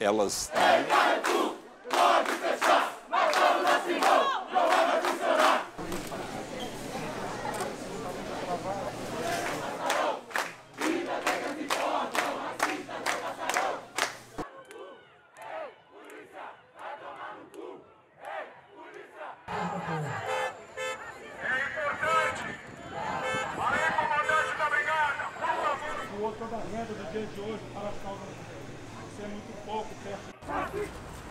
Elas o outro da renda do dia de hoje para as causas. É muito pouco, certo?